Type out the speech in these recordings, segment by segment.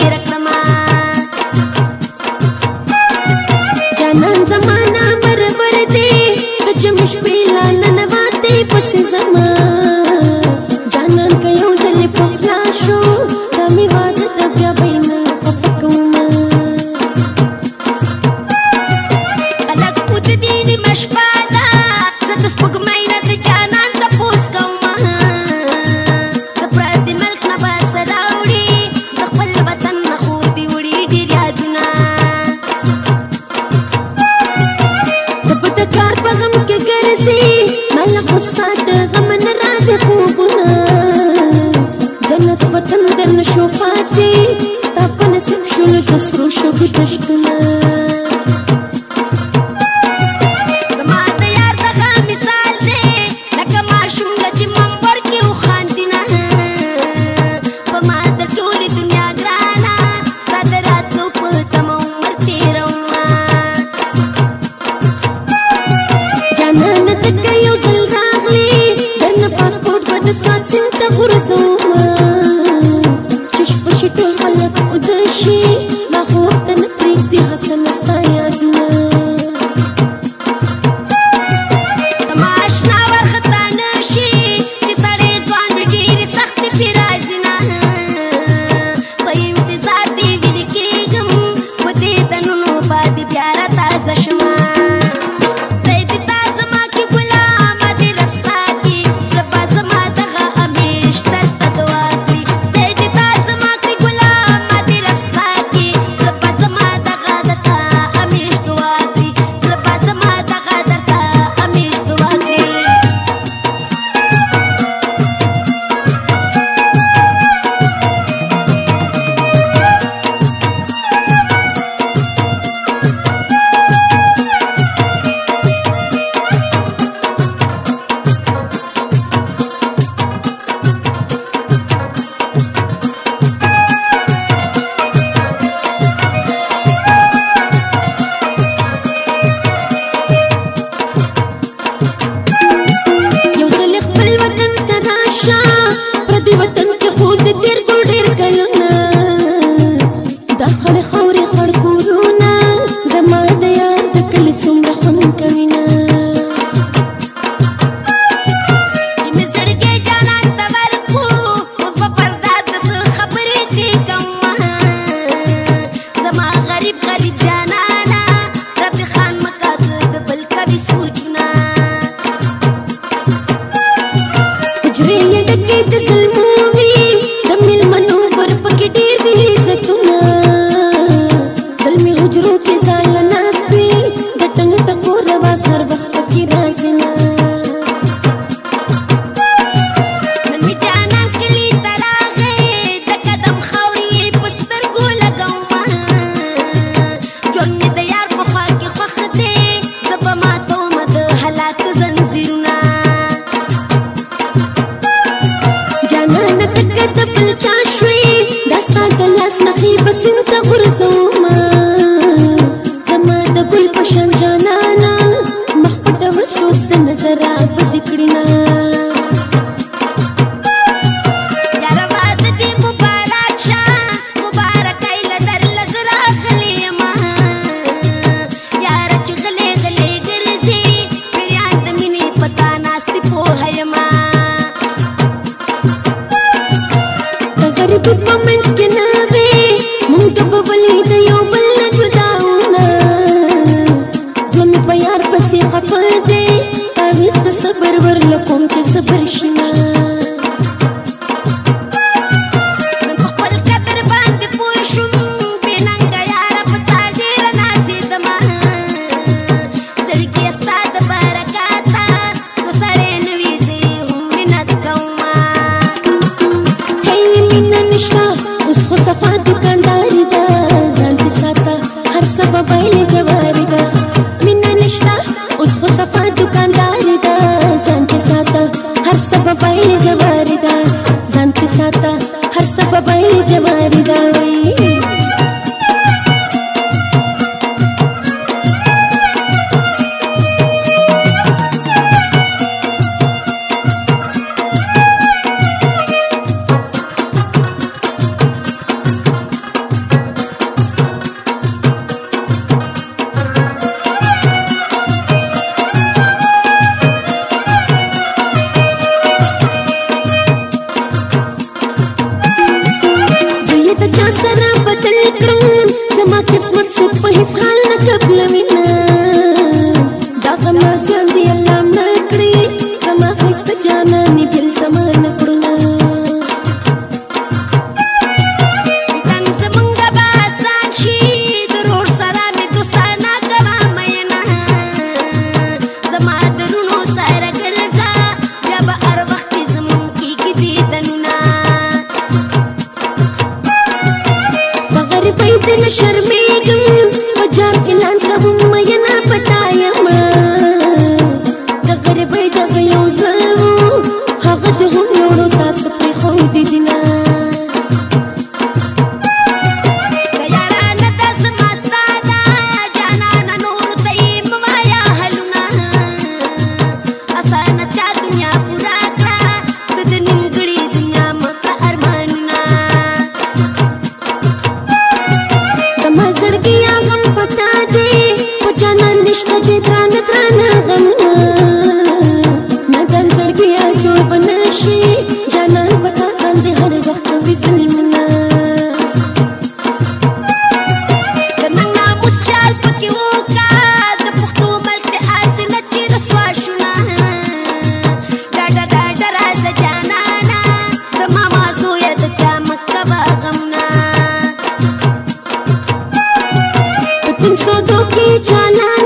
कार्यक्रमा जनांचा را بد کړینا صبر ورلکم چې صبر شینه نشتا اوس خو صفا دکاندار ده ځان دې ساته هر څه به بایلې দুঃখী জানা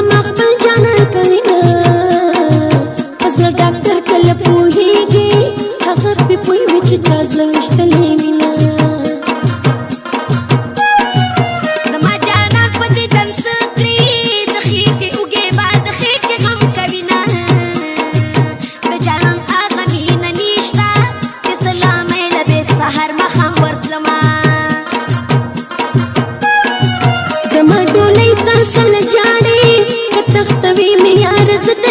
Macht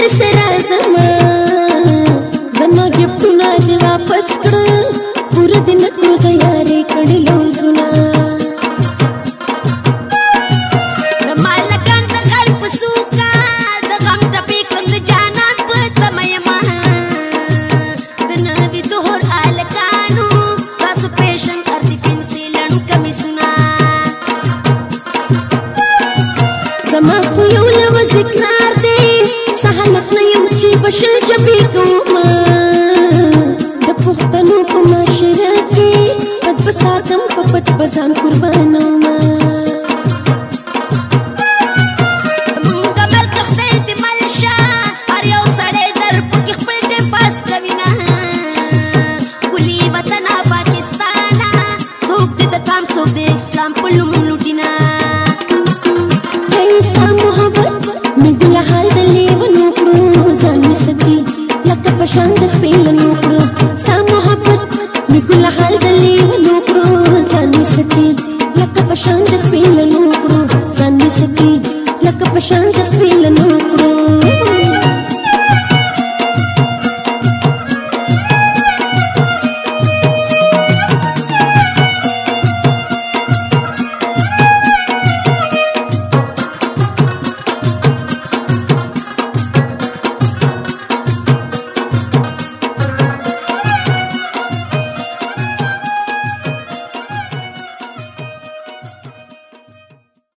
சிறு சிறு Bazan Kurban.